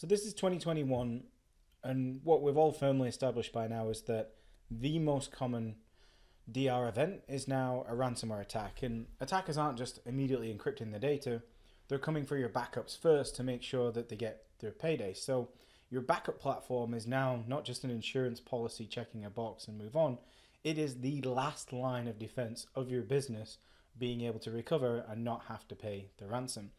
So this is 2021, and what we've all firmly established by now is that the most common DR event is now a ransomware attack. And attackers aren't just immediately encrypting the data, they're coming for your backups first to make sure that they get their payday. So your backup platform is now not just an insurance policy checking a box and move on, it is the last line of defense of your business being able to recover and not have to pay the ransom.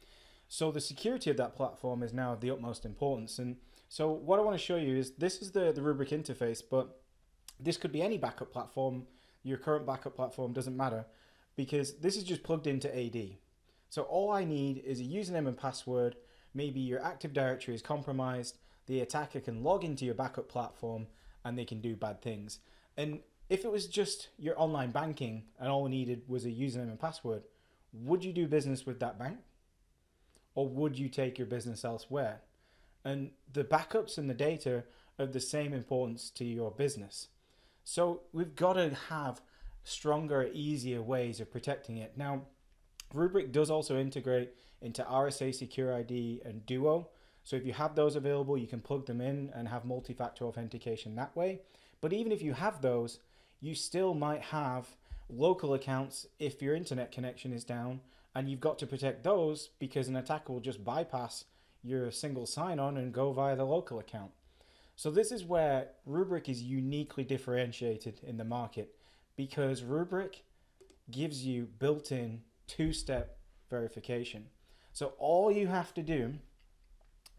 So the security of that platform is now of the utmost importance. And so what I want to show you is this is the, the Rubrik interface, but this could be any backup platform. Your current backup platform doesn't matter because this is just plugged into AD. So all I need is a username and password. Maybe your Active Directory is compromised. The attacker can log into your backup platform and they can do bad things. And if it was just your online banking and all needed was a username and password, would you do business with that bank? Or would you take your business elsewhere? And the backups and the data are the same importance to your business. So we've got to have stronger, easier ways of protecting it. Now, Rubrik does also integrate into RSA SecurID and Duo. So if you have those available, you can plug them in and have multi-factor authentication that way. But even if you have those, you still might have local accounts if your internet connection is down and you've got to protect those because an attacker will just bypass your single sign-on and go via the local account. So this is where Rubrik is uniquely differentiated in the market because Rubrik gives you built-in two-step verification. So all you have to do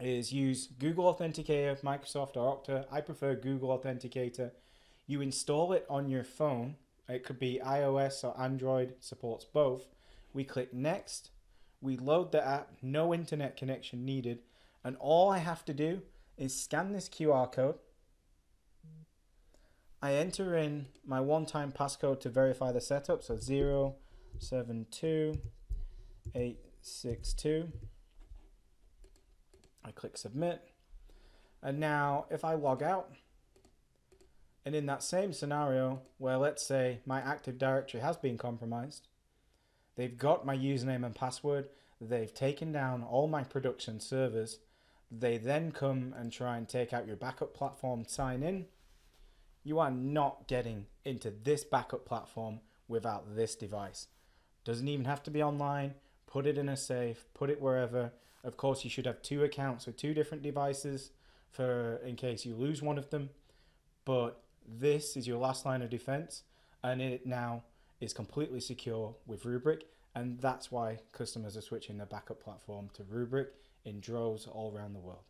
is use Google Authenticator, Microsoft or Okta. I prefer Google Authenticator. You install it on your phone. It could be iOS or Android, supports both we click next, we load the app, no internet connection needed, and all I have to do is scan this QR code. I enter in my one-time passcode to verify the setup, so 072862. I click submit. And now if I log out, and in that same scenario where let's say my Active Directory has been compromised, They've got my username and password. They've taken down all my production servers. They then come and try and take out your backup platform, sign in. You are not getting into this backup platform without this device. Doesn't even have to be online. Put it in a safe, put it wherever. Of course, you should have two accounts with two different devices for in case you lose one of them. But this is your last line of defense and it now is completely secure with Rubrik, and that's why customers are switching their backup platform to Rubrik in droves all around the world.